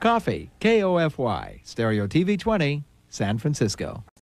Coffee, K O F Y, Stereo TV 20, San Francisco.